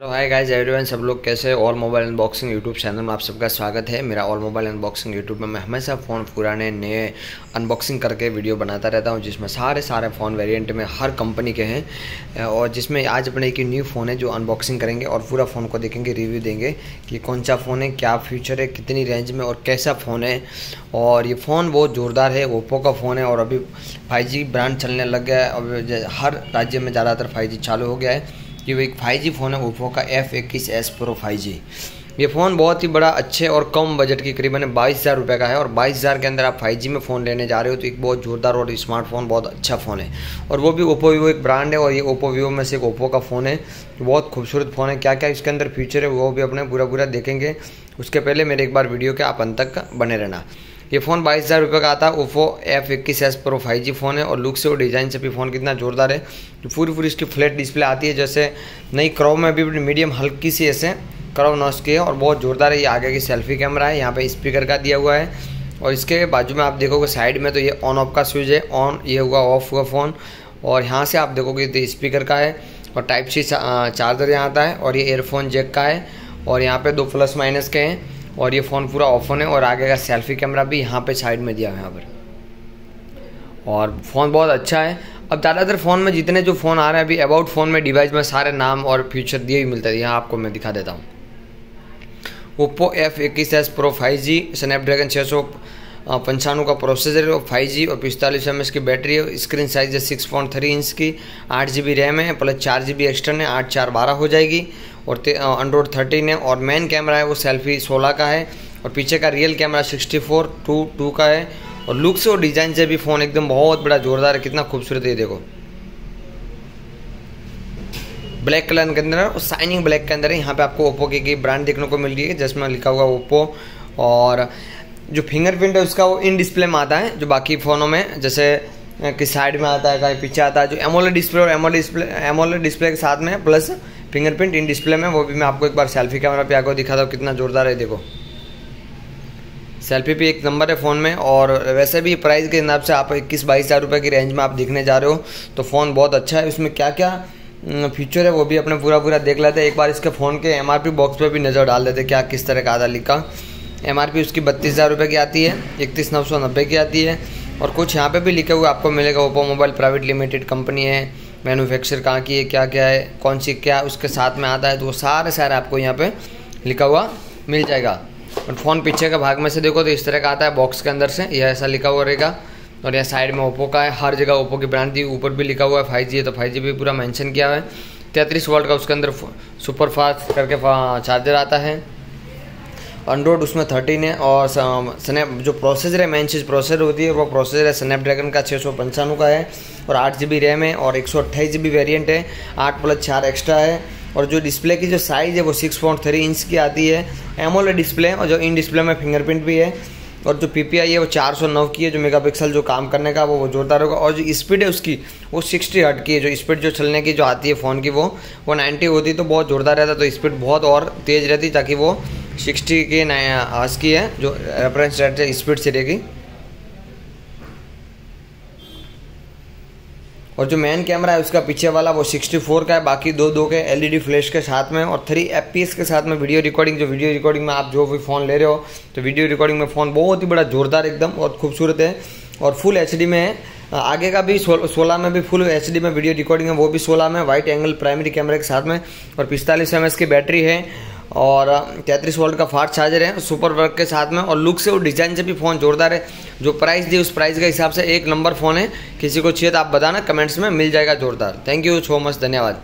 तो hi guys everyone सब लोग कैसे all mobile unboxing YouTube channel में आप सबका स्वागत है। मेरा ऑल मोबाइल अनबॉक्सिंग यूट्यूब में मैं हमेशा फ़ोन पुराने, नए अनबॉक्सिंग करके वीडियो बनाता रहता हूँ, जिसमें सारे सारे फ़ोन वेरिएंट में हर कंपनी के हैं। और जिसमें आज अपने एक न्यू फ़ोन है जो अनबॉक्सिंग करेंगे और पूरा फ़ोन को देखेंगे रिव्यू देंगे कि कौन सा फ़ोन है, क्या फ्यूचर है, कितनी रेंज में और कैसा फ़ोन है। और ये फ़ोन बहुत ज़ोरदार है ओप्पो का फ़ोन है और अभी फाइव ब्रांड चलने लग गया है। और हर राज्य में ज़्यादातर फाइव चालू हो गया है। ये एक फाइव जी फ़ोन है ओप्पो का एफ़ इक्कीस एस प्रो फाइव जी ये फ़ोन बहुत ही बड़ा, अच्छे और कम बजट के करीबन बाईस हज़ार रुपये का है और बाईस हज़ार के अंदर आप फाइव जी में फ़ोन लेने जा रहे हो तो एक बहुत ज़ोरदार और स्मार्टफ़ोन बहुत अच्छा फ़ोन है। और वो भी ओप्पो वीवो एक ब्रांड है और ये ओप्पो वीवो में से एक ओप्पो का फ़ोन है, बहुत खूबसूरत फ़ोन है। क्या क्या इसके अंदर फीचर है वो भी अपने पूरा पूरा देखेंगे। उसके पहले मेरे एक बार वीडियो के आप अंत तक बने रहना। ये फ़ोन बाईस हज़ार रुपये का आता है ओप्पो एफ़ इक्कीस S pro five G phone है और लुक से और डिज़ाइन से भी फ़ोन कितना ज़ोरदार है। तो पूरी पूरी इसकी फ्लैट डिस्प्ले आती है, जैसे नई क्रॉव में भी मीडियम हल्की सी ऐसे क्रॉव नॉस की है और बहुत ज़ोरदार है। ये आगे की सेल्फी कैमरा है, यहाँ पे स्पीकर का दिया हुआ है। और इसके बाजू में आप देखोगे साइड में तो ये ऑन ऑफ़ का स्विच है ऑन ये हुआ ऑफ़ हुआ फ़ोन और यहाँ से आप देखोगे तो स्पीकर का है और टाइप सी चार्जर यहाँ आता है और ये एयरफोन जेक का है। और यहाँ पे दो प्लस माइनस के हैं। और ये फ़ोन पूरा ऑफन है और आगे का सेल्फी कैमरा भी यहाँ पे साइड में दिया है यहाँ पर। और फ़ोन बहुत अच्छा है। अब ज़्यादातर फ़ोन में जितने जो फ़ोन आ रहे हैं, अभी अबाउट फ़ोन में डिवाइस में सारे नाम और फीचर दिए भी मिलते हैं। यहाँ आपको मैं दिखा देता हूँ। ओप्पो एफ़ इक्कीस S pro five G Snapdragon छः सौ पंचानवे का प्रोसेसर है फाइव जी और पिस्तालीस एम की बैटरी है। स्क्रीन साइज़ है सिक्स पॉइंट थ्री इंच की। आठ जी बी रैम है प्लस चार जी बी एक्सटर्न है, आठ चार बारह हो जाएगी। और एंड्रॉइड थर्टीन है और मेन कैमरा है वो सेल्फी सोलह का है। और पीछे का real camera sixty four two two का है। और लुक से और डिज़ाइन से भी फ़ोन एकदम बहुत बड़ा जोरदार है। कितना खूबसूरत है देखो। ब्लैक कलर के अंदर और शाइनिंग ब्लैक के अंदर है। यहाँ पे आपको ओप्पो की ब्रांड देखने को मिल रही है, जिसमें लिखा हुआ ओप्पो और जो फिंगरप्रिंट है, उसका वो इन डिस्प्ले में आता है, जो बाकी फ़ोनों में, जैसे कि साइड में आता है, कहीं पीछे आता है, जो एमोले डिस्प्ले और एमोले डिस्प्ले एमोले डिस्प्ले के साथ में प्लस फिंगरप्रिंट इन डिस्प्ले में, वो भी मैं आपको एक बार सेल्फी कैमरा पे आकर दिखा दूँ कितना ज़ोरदार है, देखो। सेल्फी भी एक नंबर है फ़ोन में, और वैसे भी प्राइस के हिसाब से आप इक्कीस बाईस हज़ार रुपये की रेंज में आप दिखने जा रहे हो तो फ़ोन बहुत अच्छा है उसमें क्या क्या फीचर है, वो भी अपने पूरा पूरा देख लेते हैं। एक बार इसके फ़ोन के एमआरपी बॉक्स पर भी नज़र डाल देते क्या किस तरह का आधा लिखा MRP उसकी बत्तीस हज़ार रुपये की आती है, इकतीस नौ सौ नब्बे की आती है। और कुछ यहाँ पे भी लिखे हुए आपको मिलेगा Oppo mobile private limited company है मैन्युफैक्चर कहाँ की है, क्या क्या है, कौन सी क्या उसके साथ में आता है तो वो सारे सारे आपको यहाँ पे लिखा हुआ मिल जाएगा। और फ़ोन पीछे के भाग में से देखो तो इस तरह का आता है बॉक्स के अंदर से यह ऐसा लिखा हुआ रहेगा। और यहाँ साइड में ओप्पो का है, हर जगह ओप्पो की ब्रांड दी ऊपर भी लिखा हुआ है फाइव जी है तो फाइव जी भी पूरा मैंशन किया हुआ है। तैंतीस वोल्ट का उसके अंदर सुपर फास्ट करके चार्जर आता है। एंड्रॉइड उसमें थर्टीन है और स्नैप जो प्रोसेसर है मेन चीज़ प्रोसेसर होती है, वो प्रोसेसर है स्नैपड्रैगन का छः सौ पंचानवे का है और आठ जी बी रैम है और एक सौ अट्ठाईस जी बी वेरियंट है, आठ प्लस चार एक्स्ट्रा है और जो डिस्प्ले की जो साइज़ है, वो सिक्स पॉइंट थ्री इंच की आती है। एमोले डिस्प्ले और जो इन डिस्प्ले में फिंगरप्रिंट भी है और जो पी पी आई है, वो चार सौ नौ की है, जो मेगापिक्सल जो काम करने का, वो वो जोरदार होगा और जो स्पीड है उसकी, वो सिक्सटी हट की है। जो स्पीड जो चलने की, जो आती है फ़ोन की, वो वो नाइन्टी होती तो बहुत जोरदार रहता तो स्पीड बहुत और तेज़ रहती ताकि वो सिक्सटी के नया आज की है, जो रेफरेंस रेट है स्पीड से रहेगी और जो मेन कैमरा है, उसका पीछे वाला वो 64 का है, बाकी दो दो के एलईडी फ्लैश के साथ में और थ्री एफ़ के साथ में वीडियो रिकॉर्डिंग जो वीडियो रिकॉर्डिंग में आप जो भी फ़ोन ले रहे हो तो वीडियो रिकॉर्डिंग में फ़ोन बहुत ही बड़ा जोरदार एकदम और खूबसूरत है। और फुल एचडी में है। आगे का भी सोलह में भी फुल एचडी में वीडियो रिकॉर्डिंग है, वो भी सोलह में वाइट एंगल प्राइमरी कैमरे के साथ में। और पिस्तालीस एम की बैटरी है। और तैंतीस वोल्ट का फास्ट चार्जर है सुपर वर्क के साथ में, और लुक से और डिज़ाइन से भी फ़ोन जोरदार है। जो प्राइस दी, उस प्राइस के हिसाब से एक नंबर फ़ोन है। किसी को चाहिए तो आप बताना कमेंट्स में मिल जाएगा जोरदार। थैंक यू सो मच धन्यवाद।